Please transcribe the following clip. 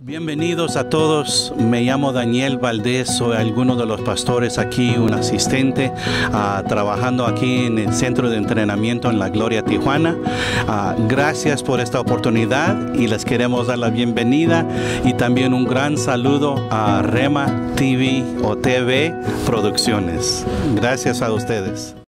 Bienvenidos a todos, me llamo Daniel Valdés, soy alguno de los pastores aquí, un asistente, ah, trabajando aquí en el Centro de Entrenamiento en la Gloria Tijuana. Ah, gracias por esta oportunidad y les queremos dar la bienvenida y también un gran saludo a Rema TV o TV Producciones. Gracias a ustedes.